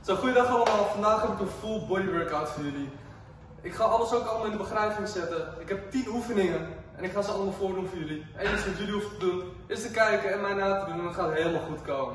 Zo, goeiedag allemaal. Vandaag heb ik een full body workout voor jullie. Ik ga alles ook allemaal in de beschrijving zetten. Ik heb 10 oefeningen en ik ga ze allemaal voordoen voor jullie. Het enige wat jullie hoeven te doen is te kijken en mij na te doen en dan gaat het helemaal goed komen.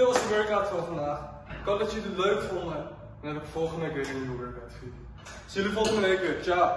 Dit was de workout van vandaag. Ik hoop dat jullie het leuk vonden. En dan heb ik volgende week weer een nieuwe workout voor jullie. Zie jullie volgende week weer. Ciao.